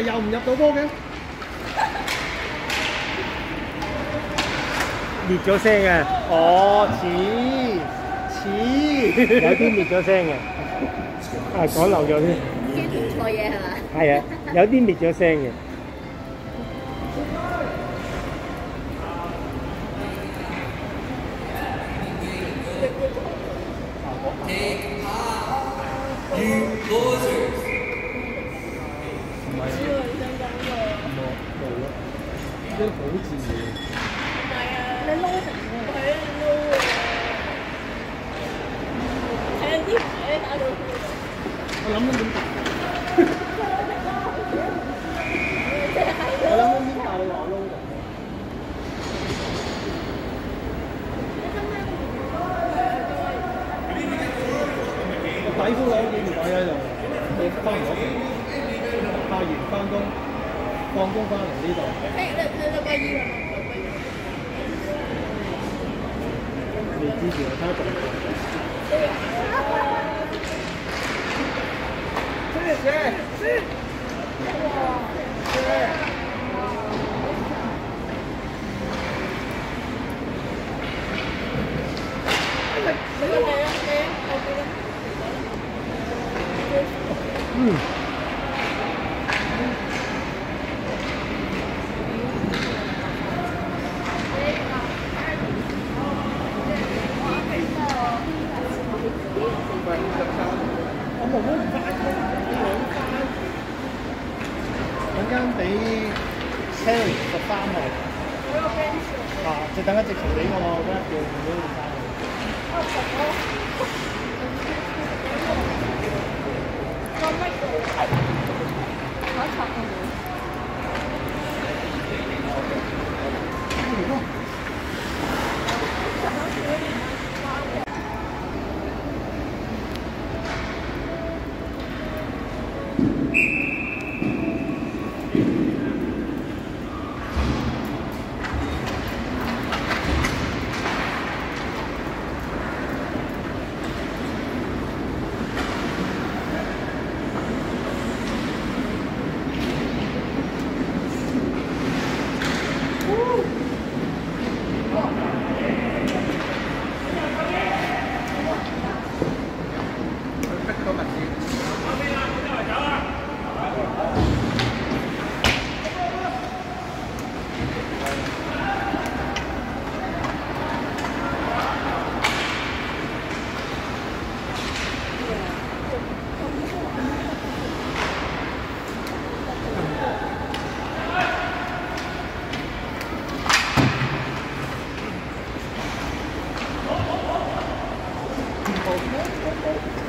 又唔入到波嘅，灭咗声嘅。 哦，似似有啲滅咗聲嘅，啊講漏咗添。錯嘢係嘛？係啊，有啲滅咗聲嘅。唔係，冇冇咯，張稿紙。能不能打？底夫兩件唔買喺度，你翻唔到嘅。拍完翻工，放工翻嚟呢度。未知住，睇下動。Mm. I'll talk Thank you.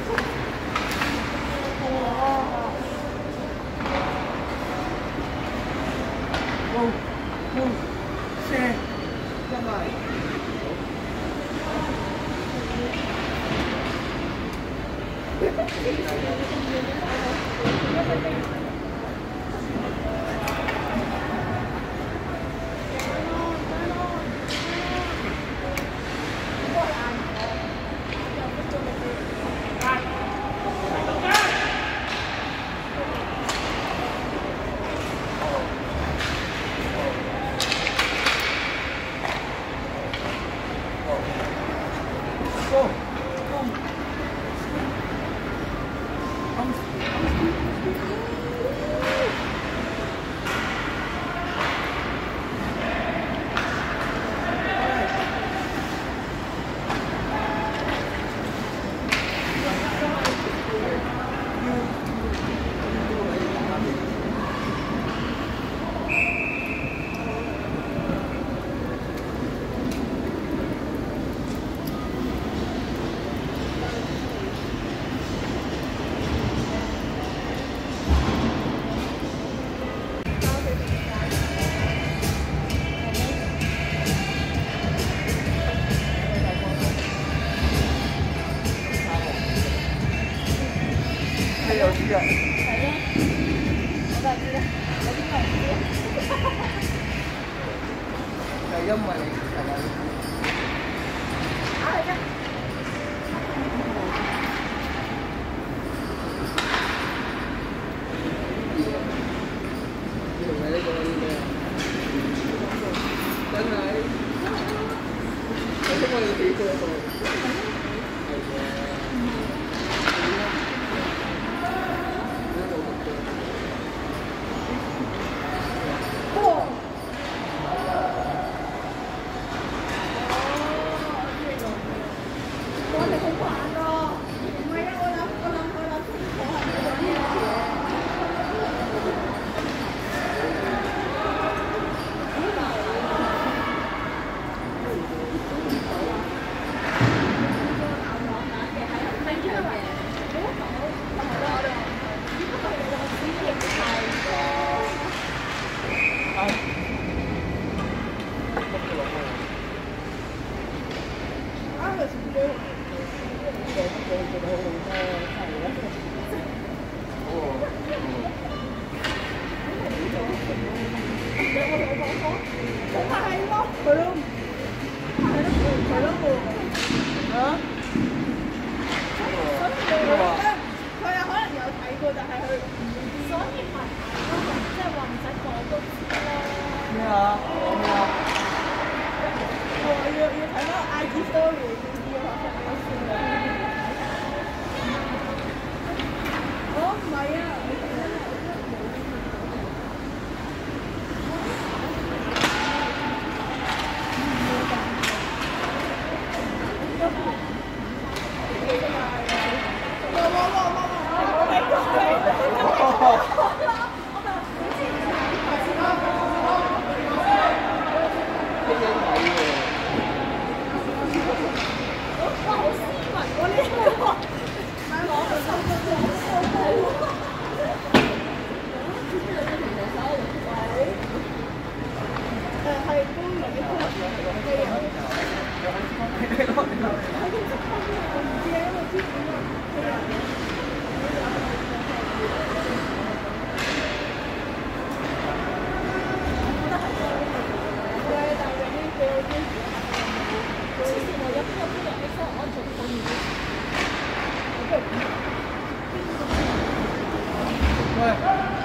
Thank you.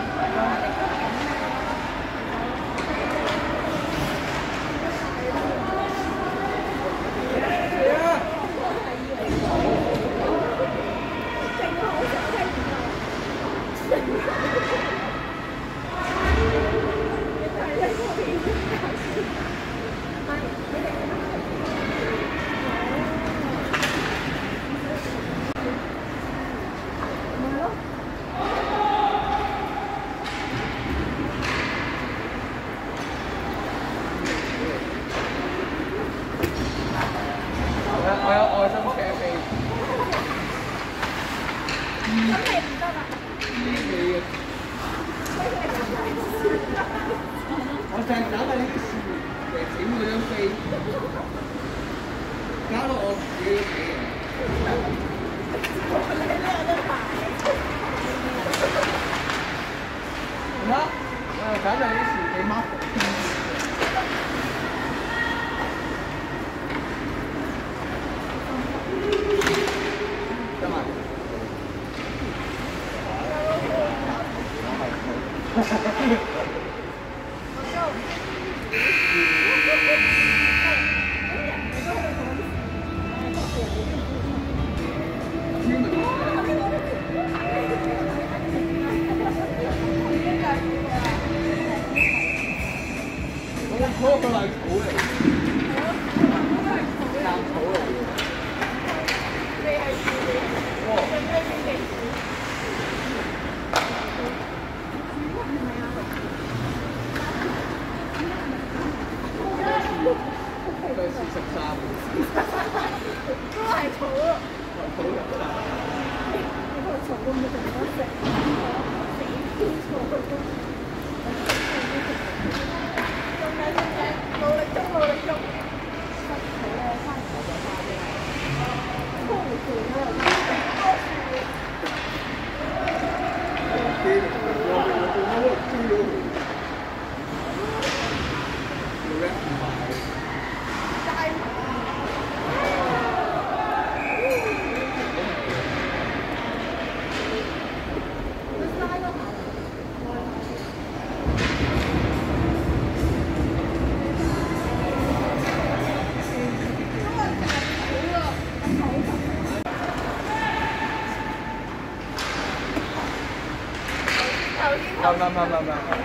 no, no, no, no.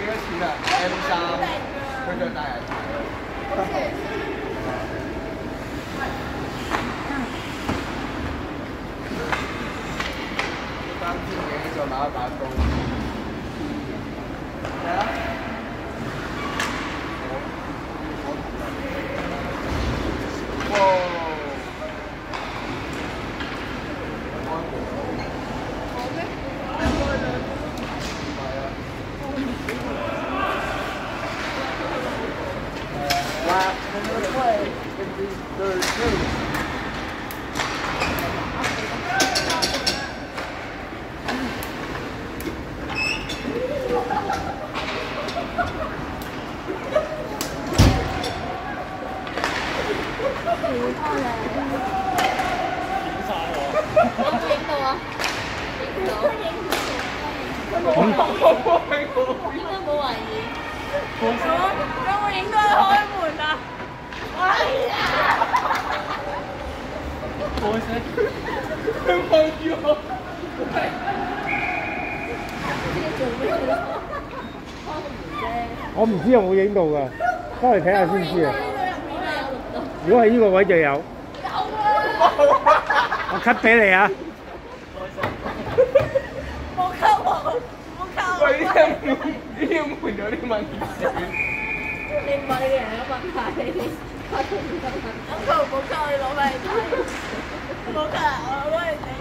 佢佢几多钱啊？M 三，佢着大人牌。三千几再买一把刀。系啊。哇 Cruz. 我唔知有冇影到㗎，翻嚟睇下先知啊。如果係呢個位就有。我 cut 俾你啊！冇 cut 我，冇 cut 我。佢已經換咗啲問題。你唔係你人有問題，你 cut 唔 cut？我冇 cut，你攞翻嚟睇。冇 cut，我攞嚟睇。